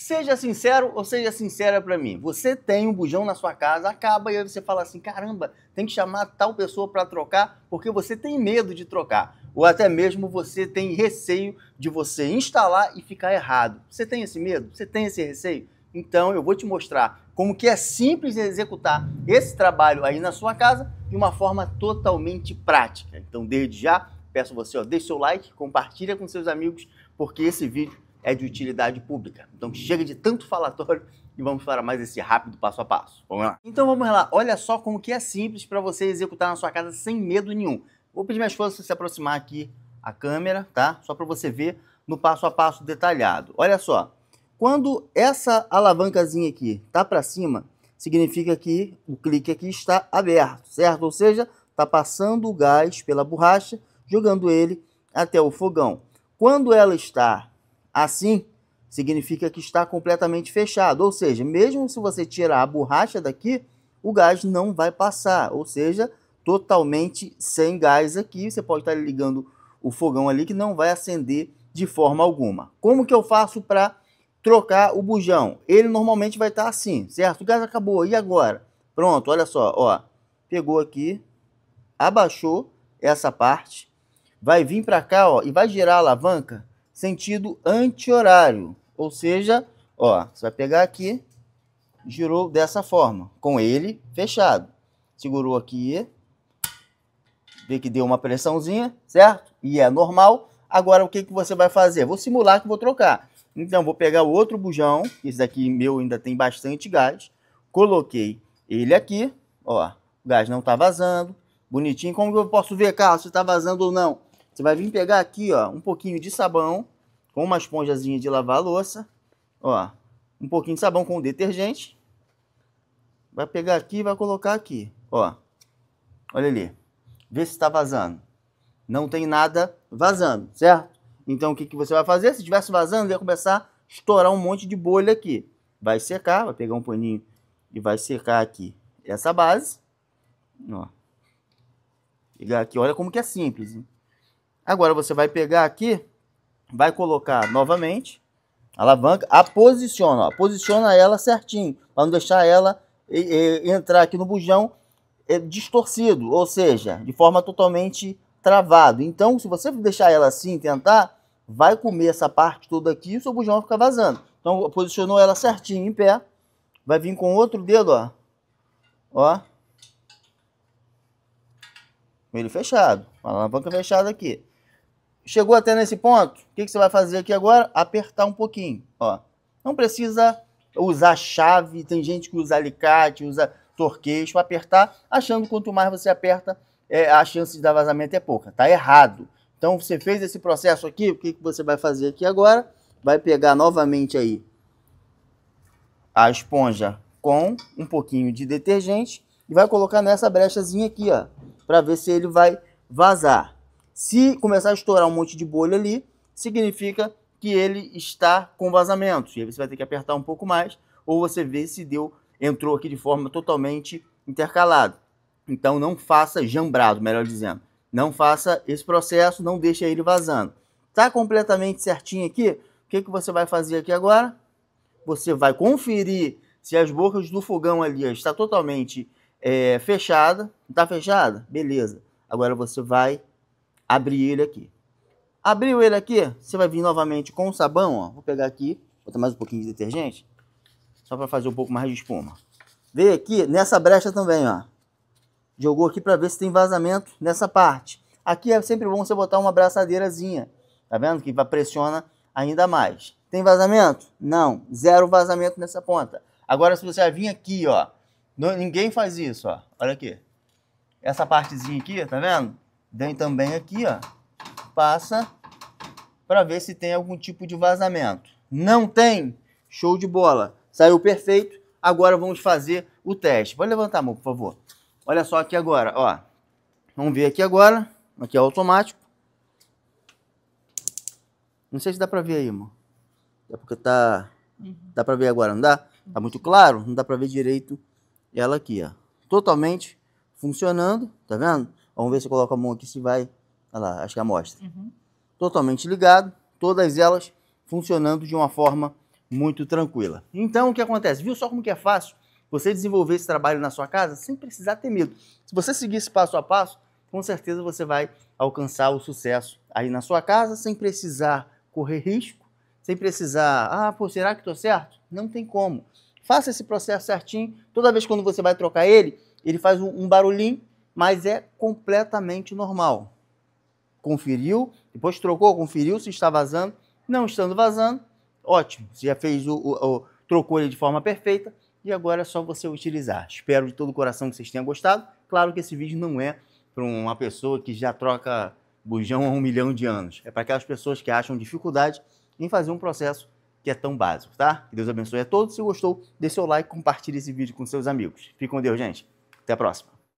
Seja sincero ou seja sincera para mim. Você tem um bujão na sua casa, acaba e aí você fala assim: caramba, tem que chamar tal pessoa para trocar porque você tem medo de trocar. Ou até mesmo você tem receio de você instalar e ficar errado. Você tem esse medo? Você tem esse receio? Então eu vou te mostrar como que é simples executar esse trabalho aí na sua casa de uma forma totalmente prática. Então desde já peço você, ó, deixe seu like, compartilha com seus amigos, porque esse vídeo é de utilidade pública. Então chega de tanto falatório e vamos para mais esse rápido passo a passo. Vamos lá? Então vamos lá. Olha só como que é simples para você executar na sua casa sem medo nenhum. Vou pedir minha para se aproximar aqui a câmera, tá? Só para você ver no passo a passo detalhado. Olha só. Quando essa alavancazinha aqui tá para cima, significa que o clique aqui está aberto, certo? Ou seja, está passando o gás pela borracha, jogando ele até o fogão. Quando ela está Assim, significa que está completamente fechado, ou seja, mesmo se você tirar a borracha daqui, o gás não vai passar, ou seja, totalmente sem gás aqui. Você pode estar ligando o fogão ali que não vai acender de forma alguma. Como que eu faço para trocar o bujão? Ele normalmente vai estar assim, certo? O gás acabou, e agora? Pronto, olha só, ó, pegou aqui, abaixou essa parte, vai vir para cá, ó, e vai girar a alavanca sentido anti-horário. Ou seja, ó, você vai pegar aqui, girou dessa forma, com ele fechado. Segurou aqui, vê que deu uma pressãozinha, certo? E é normal. Agora, o que, que você vai fazer? Vou simular que vou trocar. Então, vou pegar o outro bujão, esse daqui meu ainda tem bastante gás. Coloquei ele aqui, ó, o gás não está vazando, bonitinho. Como eu posso ver, Carlos, se está vazando ou não? Você vai vir pegar aqui, ó, um pouquinho de sabão com uma esponjazinha de lavar louça, ó, um pouquinho de sabão com detergente. Vai pegar aqui e vai colocar aqui, ó. Olha ali. Vê se está vazando. Não tem nada vazando, certo? Então o que, que você vai fazer? Se estivesse vazando, vai começar a estourar um monte de bolha aqui. Vai secar, vai pegar um paninho e vai secar aqui essa base. Ó. Pegar aqui, olha como que é simples. Hein? Agora você vai pegar aqui, vai colocar novamente a alavanca, a posiciona, ó, posiciona ela certinho, para não deixar ela e, e, entrar aqui no bujão é, distorcido, ou seja, de forma totalmente travado. Então, se você deixar ela assim, tentar, vai comer essa parte toda aqui e o seu bujão vai ficar vazando. Então, posicionou ela certinho em pé, vai vir com outro dedo, ó, ó, ele fechado, a alavanca fechada aqui. Chegou até nesse ponto, o que, que você vai fazer aqui agora? Apertar um pouquinho, ó. Não precisa usar chave, tem gente que usa alicate, usa torquejo para apertar, achando que quanto mais você aperta, é, a chance de dar vazamento é pouca. Tá errado. Então, você fez esse processo aqui, o que, que você vai fazer aqui agora? Vai pegar novamente aí a esponja com um pouquinho de detergente e vai colocar nessa brechazinha aqui, ó, para ver se ele vai vazar. Se começar a estourar um monte de bolha ali, significa que ele está com vazamento. E aí você vai ter que apertar um pouco mais, ou você vê se deu, entrou aqui de forma totalmente intercalada. Então não faça jambrado, melhor dizendo. Não faça esse processo, não deixe ele vazando. Está completamente certinho aqui? O que, que você vai fazer aqui agora? Você vai conferir se as bocas do fogão ali está totalmente é, fechada. Está fechada? Beleza. Agora você vai abrir ele aqui. Abriu ele aqui, você vai vir novamente com o sabão, ó. Vou pegar aqui, botar mais um pouquinho de detergente, só para fazer um pouco mais de espuma. Veio aqui nessa brecha também, ó. Jogou aqui para ver se tem vazamento nessa parte. Aqui é sempre bom você botar uma braçadeirazinha, tá vendo? Que pressiona ainda mais. Tem vazamento? Não, zero vazamento nessa ponta. Agora se você vir aqui, ó, ninguém faz isso, ó. Olha aqui. Essa partezinha aqui, tá vendo? Vem também aqui, ó, passa para ver se tem algum tipo de vazamento. Não tem? Show de bola. Saiu perfeito. Agora vamos fazer o teste. Pode levantar a mão, por favor. Olha só aqui agora, ó. Vamos ver aqui agora. Aqui é automático. Não sei se dá para ver aí, irmão. É porque tá... Uhum. Dá para ver agora, não dá? Tá muito claro? Não dá para ver direito ela aqui, ó. Totalmente funcionando, tá vendo? Vamos ver se eu coloco a mão aqui se vai. Olha lá, acho que amostra. Uhum. Totalmente ligado, todas elas funcionando de uma forma muito tranquila. Então, o que acontece? Viu só como que é fácil você desenvolver esse trabalho na sua casa sem precisar ter medo. Se você seguir esse passo a passo, com certeza você vai alcançar o sucesso aí na sua casa sem precisar correr risco, sem precisar, ah, pô, será que estou certo? Não tem como. Faça esse processo certinho. Toda vez quando você vai trocar ele, ele faz um barulhinho, mas é completamente normal. Conferiu, depois trocou, conferiu se está vazando. Não estando vazando, ótimo. Você já fez o, o, o trocou ele de forma perfeita e agora é só você utilizar. Espero de todo o coração que vocês tenham gostado. Claro que esse vídeo não é para uma pessoa que já troca bujão há um milhão de anos. É para aquelas pessoas que acham dificuldade em fazer um processo que é tão básico, tá? Que Deus abençoe a todos. Se gostou, dê seu like, compartilhe esse vídeo com seus amigos. Fique com Deus, gente. Até a próxima.